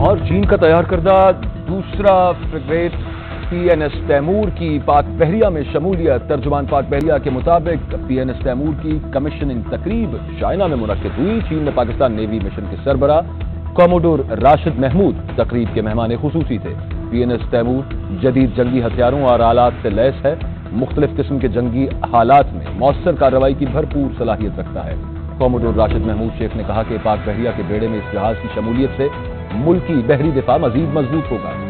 और चीन का तैयार करदा दूसरा फ्रिगेट पीएनएस तैमूर की पाक बहरिया में शमूलियत तर्जुमान पाक बहरिया के मुताबिक पीएनएस तैमूर की कमीशनिंग तकरीब चाइना में मुनद हुई। चीन में पाकिस्तान नेवी मिशन के सरबरा कॉमोडोर राशिद महमूद तकरीब के मेहमान खसूसी थे। पीएनएस तैमूर जदीद जंगी हथियारों और आलात से लैस है। मुख्तलिफ़ किस्म के जंगी हालात में मौसर कार्रवाई की भरपूर सलाहियत रखता है। कॉमोडोर राशिद महमूद शेख ने कहा कि पाक बहरिया के बेड़े में इस जहाज़ की शमूलियत से मुल्की बहरी दिफा मजीद मज़बूत होगा।